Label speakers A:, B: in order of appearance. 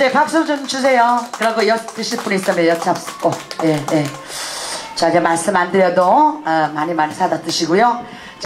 A: 어제 박수 좀 주세요. 그리고 12시 분 있으면 여차 없고. 예, 예. 자 이제 말씀 안 드려도 어, 많이 많이 사다 드시고요.